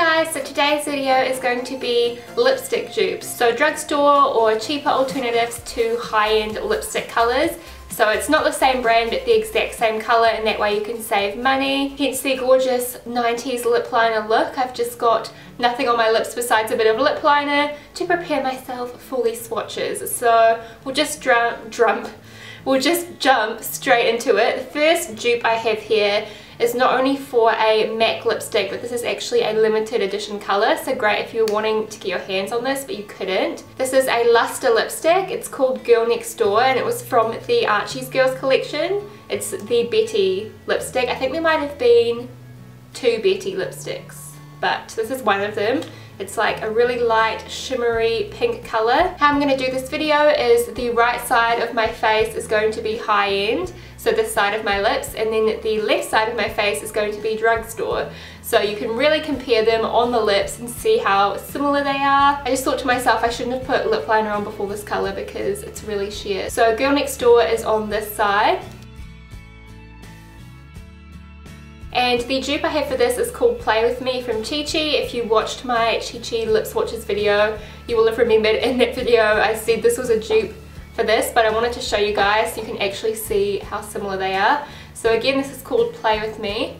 guys, so today's video is going to be lipstick dupes. So drugstore or cheaper alternatives to high-end lipstick colours. So it's not the same brand but the exact same colour and that way you can save money. Hence the gorgeous 90s lip liner look. I've just got nothing on my lips besides a bit of lip liner to prepare myself for these swatches. So we'll just drum, drum, we'll just jump straight into it. The first dupe I have here is not only for a MAC lipstick, but this is actually a limited edition colour, so great if you're wanting to get your hands on this, but you couldn't. This is a Luster lipstick. It's called Girl Next Door, and it was from the Archie's Girls collection. It's the Betty lipstick. I think there might have been two Betty lipsticks, but this is one of them. It's like a really light shimmery pink colour. How I'm going to do this video is the right side of my face is going to be high end, so this side of my lips, and then the left side of my face is going to be drugstore. So you can really compare them on the lips and see how similar they are. I just thought to myself I shouldn't have put lip liner on before this colour because it's really sheer. So Girl Next Door is on this side And the dupe I have for this is called Play With Me from Chi Chi. If you watched my Chi Chi lip swatches video, you will have remembered in that video I said this was a dupe for this, but I wanted to show you guys so you can actually see how similar they are. So again, this is called Play With Me.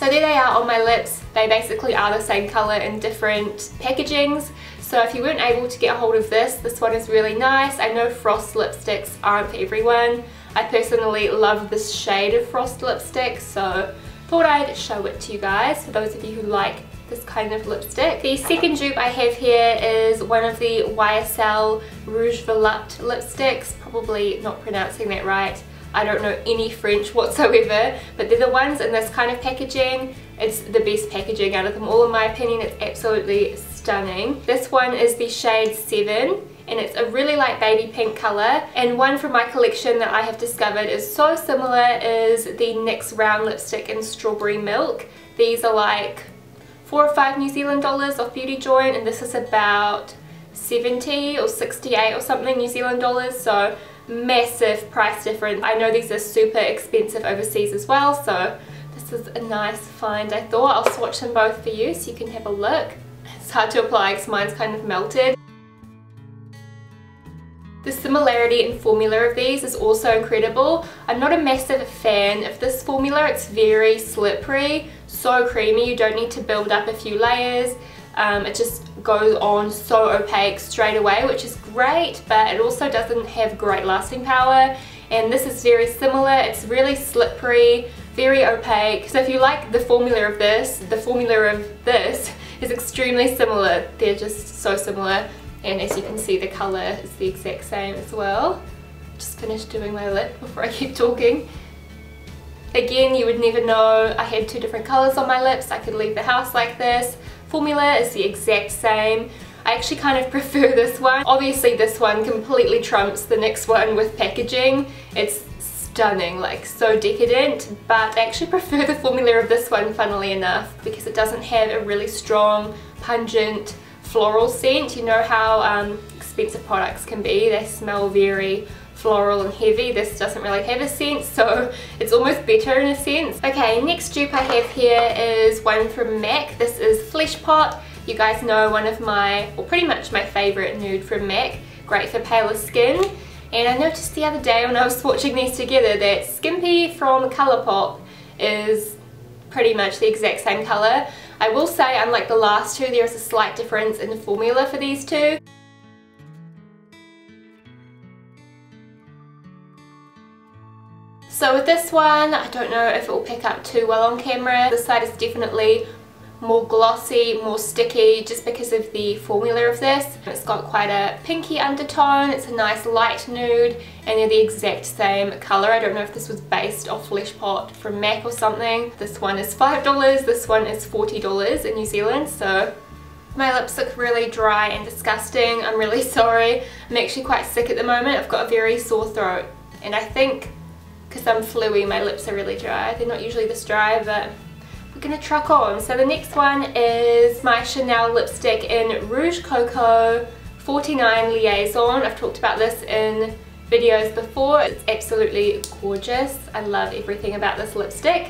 So there they are on my lips. They basically are the same colour in different packagings. So if you weren't able to get a hold of this, this one is really nice. I know Frost lipsticks aren't for everyone. I personally love this shade of Frost lipstick, so thought I'd show it to you guys for those of you who like this kind of lipstick. The second dupe I have here is one of the YSL Rouge Veloute lipsticks, probably not pronouncing that right. I don't know any French whatsoever, but they're the ones in this kind of packaging. It's the best packaging out of them all in my opinion. It's absolutely stunning. This one is the shade 7 and it's a really light baby pink colour and one from my collection that I have discovered is so similar is the NYX round lipstick in strawberry milk these are like four or five New Zealand dollars off Beauty Joint and this is about 70 or 68 or something New Zealand dollars so massive price difference. I know these are super expensive overseas as well so this is a nice find I thought. I'll swatch them both for you so you can have a look. It's hard to apply because mine's kind of melted the similarity in formula of these is also incredible. I'm not a massive fan of this formula. It's very slippery, so creamy. You don't need to build up a few layers. Um, it just goes on so opaque straight away, which is great, but it also doesn't have great lasting power. And this is very similar. It's really slippery, very opaque. So if you like the formula of this, the formula of this is extremely similar. They're just so similar and as you can see the colour is the exact same as well. Just finished doing my lip before I keep talking. Again, you would never know I had two different colours on my lips. I could leave the house like this. Formula is the exact same. I actually kind of prefer this one. Obviously this one completely trumps the next one with packaging. It's stunning, like so decadent, but I actually prefer the formula of this one funnily enough because it doesn't have a really strong, pungent, floral scent. You know how um, expensive products can be. They smell very floral and heavy. This doesn't really have a scent, so it's almost better in a sense. Okay, next dupe I have here is one from MAC. This is Fleshpot. You guys know one of my, or pretty much my favourite nude from MAC. Great for paler skin. And I noticed the other day when I was swatching these together that Skimpy from Colourpop is pretty much the exact same colour. I will say, unlike the last two, there is a slight difference in the formula for these two. So with this one, I don't know if it will pick up too well on camera. This side is definitely more glossy, more sticky just because of the formula of this. It's got quite a pinky undertone, it's a nice light nude and they're the exact same colour. I don't know if this was based off Fleshpot from MAC or something. This one is $5, this one is $40 in New Zealand so my lips look really dry and disgusting. I'm really sorry. I'm actually quite sick at the moment. I've got a very sore throat and I think because I'm fluey my lips are really dry. They're not usually this dry but gonna truck on. So the next one is my Chanel lipstick in Rouge Coco 49 Liaison. I've talked about this in videos before. It's absolutely gorgeous. I love everything about this lipstick.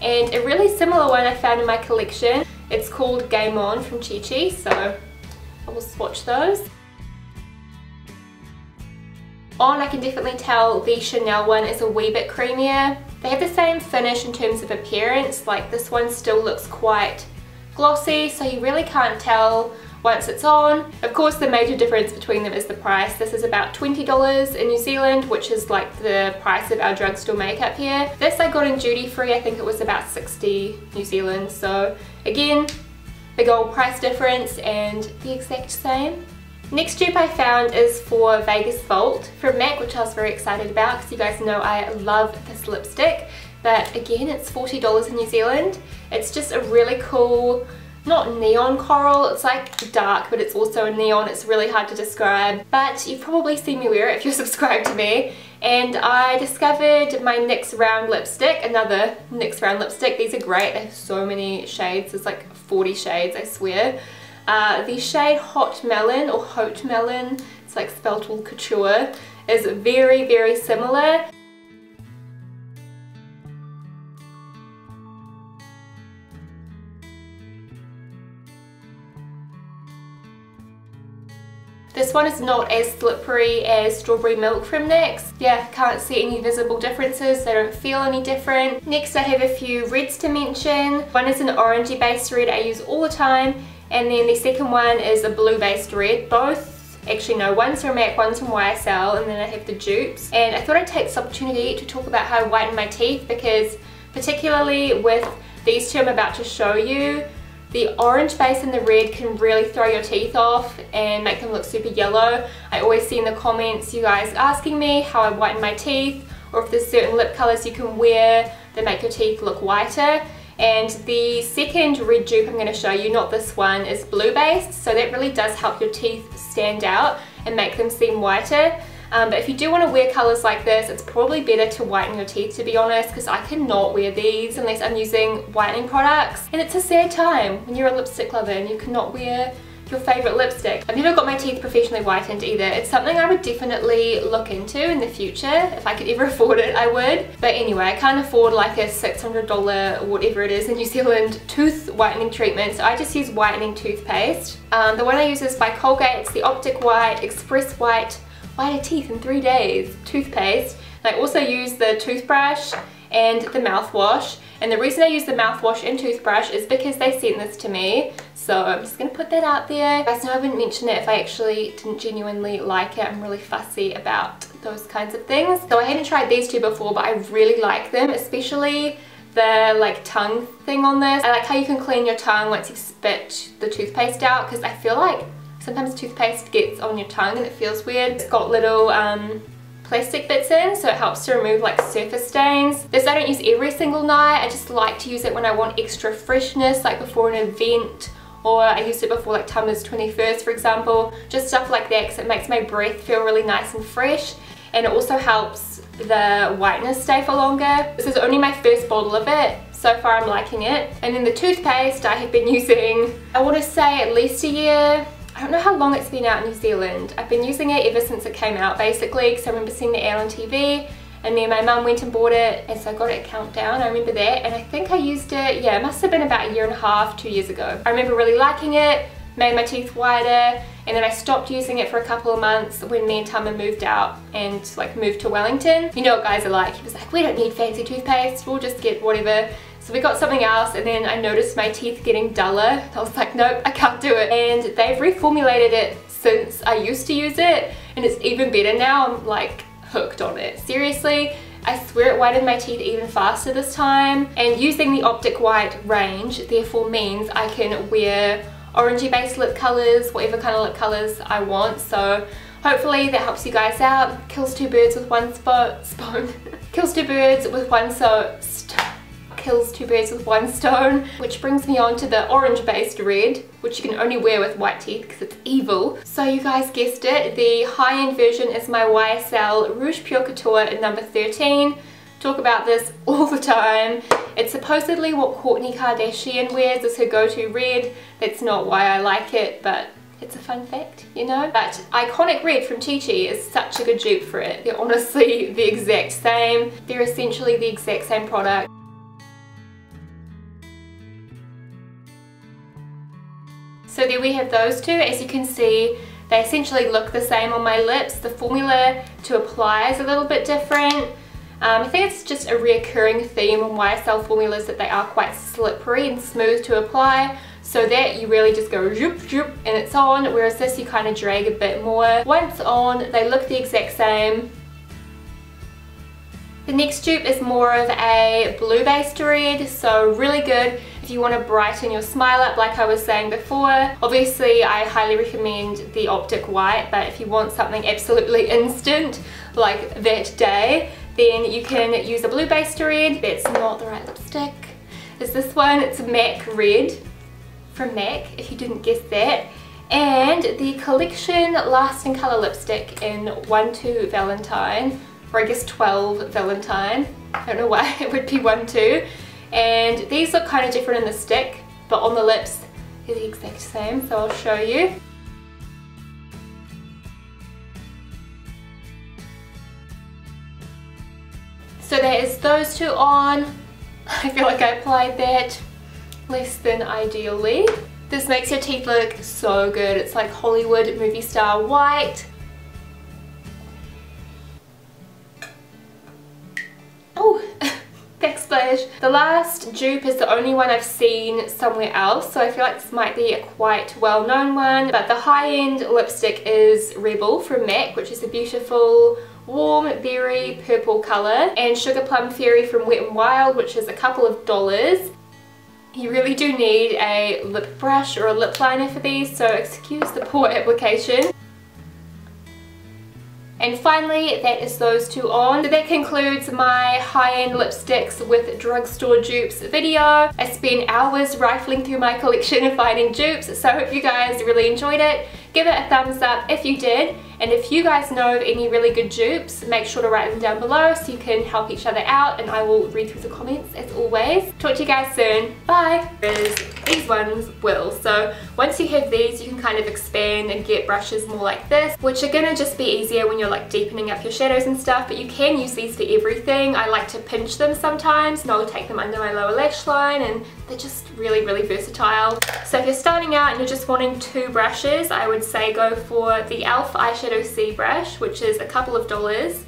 And a really similar one I found in my collection, it's called Game On from Chi Chi, so I will swatch those. On I can definitely tell the Chanel one is a wee bit creamier. They have the same finish in terms of appearance, like this one still looks quite glossy so you really can't tell once it's on. Of course the major difference between them is the price. This is about $20 in New Zealand which is like the price of our drugstore makeup here. This I got in duty free, I think it was about 60 New Zealand so again big old price difference and the exact same. Next dupe I found is for Vegas Volt from MAC, which I was very excited about because you guys know I love this lipstick. But again, it's $40 in New Zealand. It's just a really cool, not neon coral, it's like dark, but it's also a neon. It's really hard to describe. But you've probably seen me wear it if you're subscribed to me. And I discovered my NYX Round lipstick, another NYX Round lipstick. These are great. They have so many shades. There's like 40 shades, I swear. Uh, the shade Hot Melon or Haute Melon, it's like spelled all couture, is very, very similar. This one is not as slippery as Strawberry Milk from NYX. Yeah, can't see any visible differences. They don't feel any different. Next I have a few reds to mention. One is an orangey based red I use all the time and then the second one is a blue based red. Both, actually no, one's from MAC, one's from YSL, and then I have the dupes. And I thought I'd take this opportunity to talk about how I whiten my teeth because particularly with these two I'm about to show you, the orange base and the red can really throw your teeth off and make them look super yellow. I always see in the comments you guys asking me how I whiten my teeth or if there's certain lip colours you can wear that make your teeth look whiter. And the second red dupe I'm going to show you, not this one, is blue based. So that really does help your teeth stand out and make them seem whiter. Um, but if you do want to wear colours like this, it's probably better to whiten your teeth to be honest because I cannot wear these unless I'm using whitening products. And it's a sad time when you're a lipstick lover and you cannot wear your favourite lipstick. I've never got my teeth professionally whitened either. It's something I would definitely look into in the future. If I could ever afford it, I would. But anyway, I can't afford like a $600 whatever it is in New Zealand tooth whitening treatment. So I just use whitening toothpaste. Um, the one I use is by Colgate. It's the Optic White Express White Whiter Teeth in 3 days toothpaste. And I also use the toothbrush and the mouthwash. And the reason I use the mouthwash and toothbrush is because they sent this to me. So I'm just going to put that out there. You guys know I wouldn't mention it if I actually didn't genuinely like it. I'm really fussy about those kinds of things. So I hadn't tried these two before, but I really like them, especially the like tongue thing on this. I like how you can clean your tongue once you spit the toothpaste out because I feel like sometimes toothpaste gets on your tongue and it feels weird. It's got little um, plastic bits in so it helps to remove like surface stains. This I don't use every single night, I just like to use it when I want extra freshness like before an event or I used it before like Tumblr's 21st for example, just stuff like that because it makes my breath feel really nice and fresh and it also helps the whiteness stay for longer. This is only my first bottle of it so far I'm liking it. And then the toothpaste I have been using, I want to say at least a year, I don't know how long it's been out in New Zealand. I've been using it ever since it came out basically because I remember seeing the ad on TV and then my mum went and bought it and so I got it Countdown, I remember that and I think I used it, yeah it must have been about a year and a half, two years ago. I remember really liking it, made my teeth whiter and then I stopped using it for a couple of months when me and Tama moved out and like moved to Wellington. You know what guys are like, he was like we don't need fancy toothpaste, we'll just get whatever so we got something else and then I noticed my teeth getting duller. I was like, nope, I can't do it. And they've reformulated it since I used to use it and it's even better now. I'm like hooked on it. Seriously, I swear it whitened my teeth even faster this time. And using the Optic White range therefore means I can wear orangey based lip colours, whatever kind of lip colours I want. So hopefully that helps you guys out. Kills two birds with one spot, spawn. Kills two birds with one so kills two birds with one stone. Which brings me on to the orange based red, which you can only wear with white teeth because it's evil. So you guys guessed it, the high-end version is my YSL Rouge Pure Couture in number 13 talk about this all the time. It's supposedly what Kourtney Kardashian wears as her go-to red. That's not why I like it, but it's a fun fact, you know? But Iconic Red from Chi Chi is such a good dupe for it. They're honestly the exact same. They're essentially the exact same product. So there we have those two. As you can see, they essentially look the same on my lips. The formula to apply is a little bit different. Um, I think it's just a reoccurring theme on YSL formulas that they are quite slippery and smooth to apply so that you really just go zoop zoop and it's on whereas this you kind of drag a bit more. Once on they look the exact same. The next dupe is more of a blue based red so really good if you want to brighten your smile up like I was saying before. Obviously I highly recommend the Optic White but if you want something absolutely instant like that day then you can use a blue based red. That's not the right lipstick. Is this one? It's MAC Red from MAC, if you didn't guess that. And the Collection Lasting Colour Lipstick in 1-2 Valentine, or I guess 12 Valentine. I don't know why it would be 1-2. And these look kind of different in the stick, but on the lips they're the exact same, so I'll show you. So there is those two on. I feel like I applied that less than ideally. This makes your teeth look so good. It's like Hollywood movie star white. The last dupe is the only one I've seen somewhere else, so I feel like this might be a quite well-known one. But the high-end lipstick is Rebel from MAC, which is a beautiful warm berry purple colour and sugar plum fairy from wet n wild which is a couple of dollars. You really do need a lip brush or a lip liner for these so excuse the poor application and finally, that is those two on. So that concludes my high-end lipsticks with drugstore dupes video. I spent hours rifling through my collection and finding dupes, so I hope you guys really enjoyed it. Give it a thumbs up if you did. And if you guys know of any really good dupes, make sure to write them down below so you can help each other out and I will read through the comments as always. Talk to you guys soon. Bye! Ones will. So once you have these, you can kind of expand and get brushes more like this, which are gonna just be easier when you're like deepening up your shadows and stuff, but you can use these for everything. I like to pinch them sometimes and I'll take them under my lower lash line and they're just really, really versatile. So if you're starting out and you're just wanting two brushes, I would say go for the e.l.f. eyeshadow C brush, which is a couple of dollars.